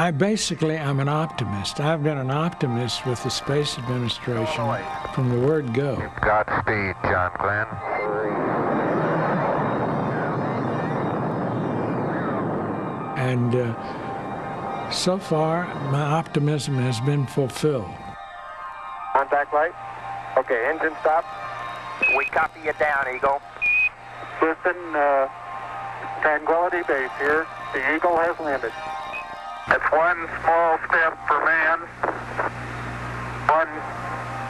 I basically am an optimist. I've been an optimist with the Space Administration from the word go. Godspeed, John Glenn. And uh, so far, my optimism has been fulfilled. Contact light. Okay, engine stop. We copy you down, Eagle. Listen, uh, Tranquility Base here. The Eagle has landed. It's one small step for man, one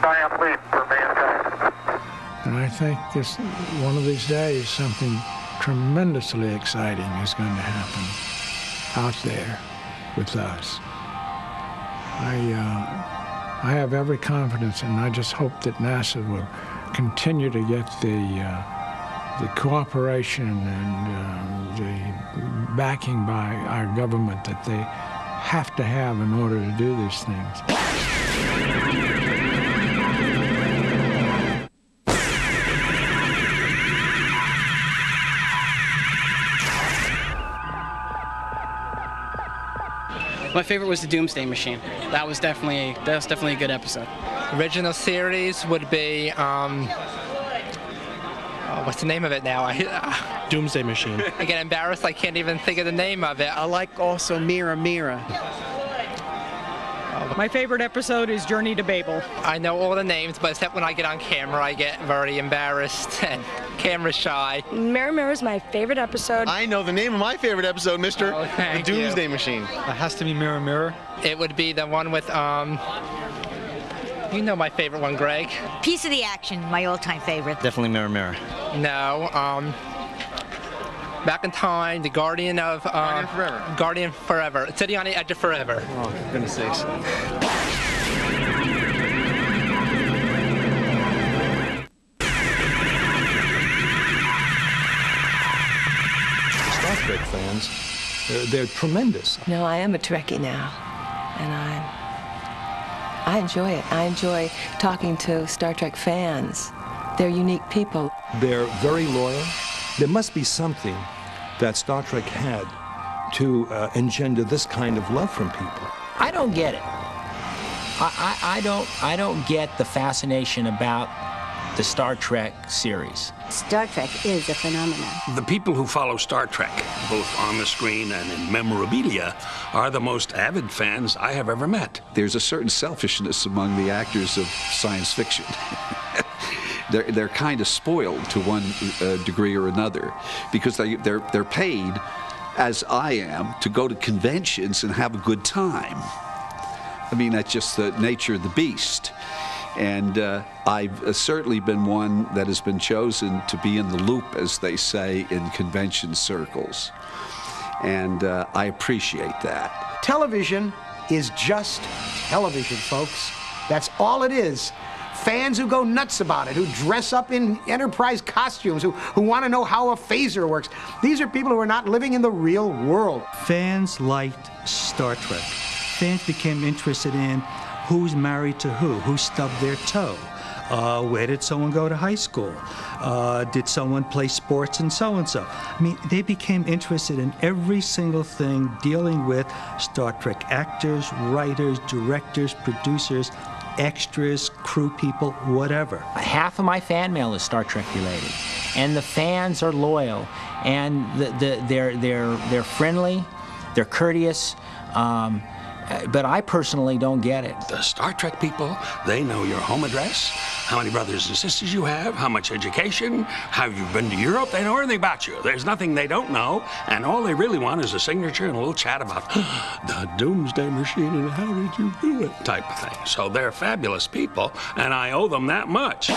giant leap for mankind. And I think this, one of these days, something tremendously exciting is going to happen out there with us. I, uh, I have every confidence, and I just hope that NASA will continue to get the, uh, the cooperation and uh, the backing by our government that they have to have in order to do these things. My favorite was the Doomsday Machine. That was definitely that was definitely a good episode. Original series would be um, oh, what's the name of it now? I, Doomsday Machine. I get embarrassed. I can't even think of the name of it. I like also Mirror Mirror. My favorite episode is Journey to Babel. I know all the names, but except when I get on camera, I get very embarrassed and camera shy. Mirror Mirror is my favorite episode. I know the name of my favorite episode, Mister. Oh, the Doomsday you. Machine. It has to be Mirror Mirror. It would be the one with um. You know my favorite one, Greg. Piece of the action, my all-time favorite. Definitely Mirror Mirror. No. Um. Back in time, the Guardian of um, Guardian Forever. Guardian Forever. City on the Edge of Forever. Oh, goodness sakes. Star Trek fans, they're, they're tremendous. No, I am a Trekkie now, and I I enjoy it. I enjoy talking to Star Trek fans. They're unique people. They're very loyal. There must be something that Star Trek had to uh, engender this kind of love from people. I don't get it. I, I, I don't I don't get the fascination about the Star Trek series. Star Trek is a phenomenon. The people who follow Star Trek, both on the screen and in memorabilia, are the most avid fans I have ever met. There's a certain selfishness among the actors of science fiction. they're, they're kind of spoiled to one uh, degree or another because they, they're, they're paid, as I am, to go to conventions and have a good time. I mean, that's just the nature of the beast. And uh, I've uh, certainly been one that has been chosen to be in the loop, as they say, in convention circles. And uh, I appreciate that. Television is just television, folks. That's all it is. Fans who go nuts about it, who dress up in enterprise costumes, who, who want to know how a phaser works. These are people who are not living in the real world. Fans liked Star Trek. Fans became interested in who's married to who, who stubbed their toe. Uh, where did someone go to high school? Uh, did someone play sports and so and so? I mean, they became interested in every single thing dealing with Star Trek actors, writers, directors, producers, extras, crew people, whatever. Half of my fan mail is Star Trek related, and the fans are loyal, and the, the, they're they're they're friendly, they're courteous. Um, Uh, but I personally don't get it. The Star Trek people, they know your home address, how many brothers and sisters you have, how much education, how you've been to Europe. They know everything about you. There's nothing they don't know, and all they really want is a signature and a little chat about the Doomsday Machine and how did you do it type of thing. So they're fabulous people, and I owe them that much.